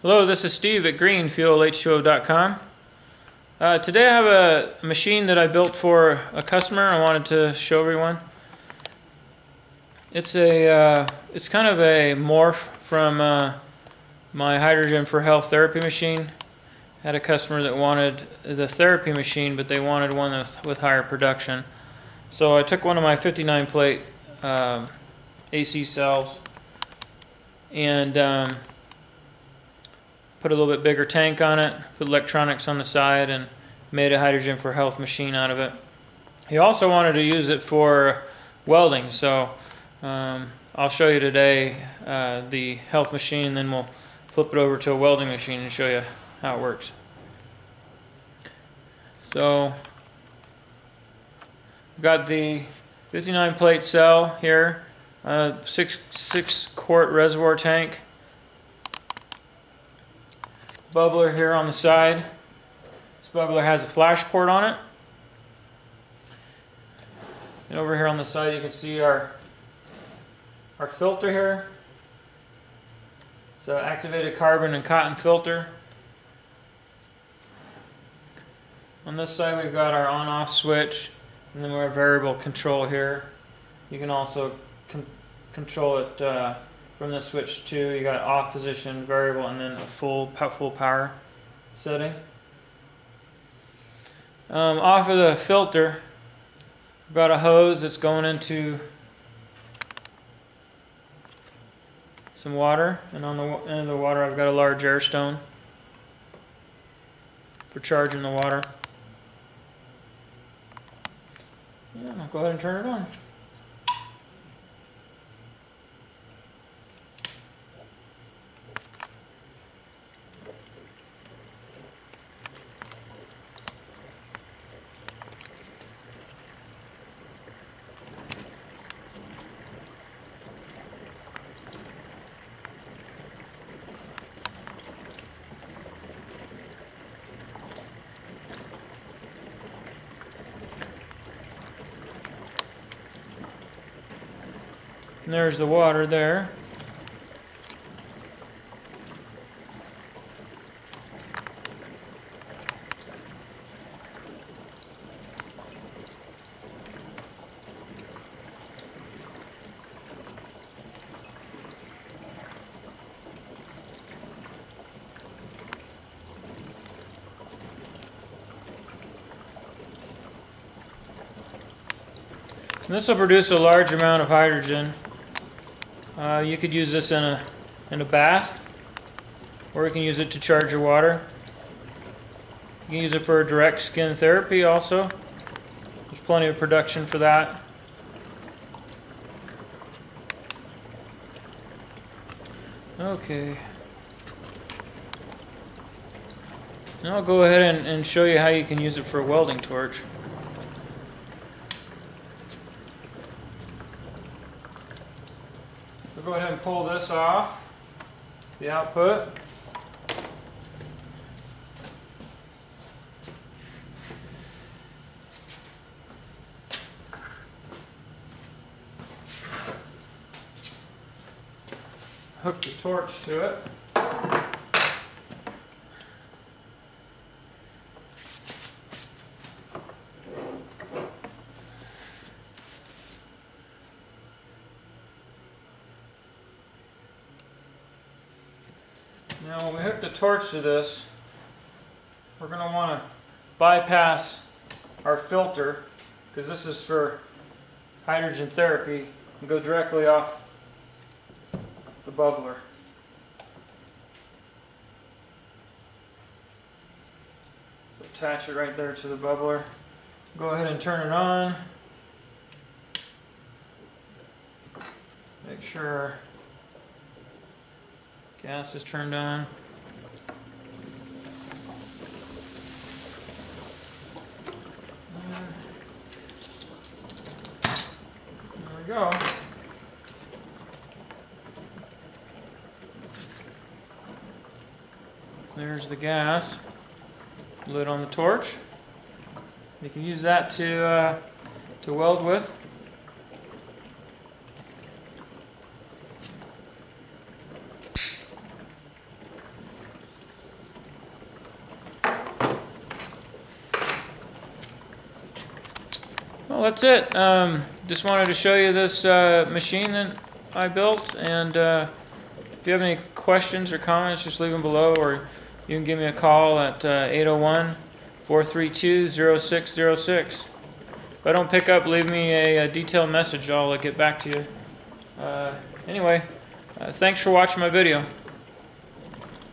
Hello, this is Steve at greenfuelh2o.com. Uh, today I have a machine that I built for a customer I wanted to show everyone. It's a uh, it's kind of a morph from uh, my hydrogen for health therapy machine. I had a customer that wanted the therapy machine, but they wanted one with, with higher production. So I took one of my 59 plate um, AC cells and um, put a little bit bigger tank on it, put electronics on the side, and made a hydrogen for health machine out of it. He also wanted to use it for welding, so um, I'll show you today uh, the health machine, then we'll flip it over to a welding machine and show you how it works. So, we've got the 59 plate cell here, uh, six six quart reservoir tank bubbler here on the side. This bubbler has a flash port on it. And over here on the side you can see our our filter here. So activated carbon and cotton filter. On this side we've got our on-off switch and then we have variable control here. You can also con control it uh, from the switch too. You got off position, variable, and then a full full power setting. Um, off of the filter, I've got a hose that's going into some water, and on the end of the water I've got a large air stone for charging the water. Yeah, I'll go ahead and turn it on. And there's the water there. This will produce a large amount of hydrogen. Uh, you could use this in a in a bath, or you can use it to charge your water. You can use it for direct skin therapy also. There's plenty of production for that. Okay. Now I'll go ahead and, and show you how you can use it for a welding torch. We'll go ahead and pull this off, the output. Hook the torch to it. Now when we hook the torch to this, we're going to want to bypass our filter because this is for hydrogen therapy and go directly off the bubbler. So attach it right there to the bubbler. Go ahead and turn it on. Make sure Gas is turned on. There we go. There's the gas. Lid on the torch. You can use that to uh, to weld with. Well, that's it. Um, just wanted to show you this uh, machine that I built, and uh, if you have any questions or comments, just leave them below, or you can give me a call at uh, 801-432-0606. If I don't pick up, leave me a, a detailed message. I'll uh, get back to you. Uh, anyway, uh, thanks for watching my video.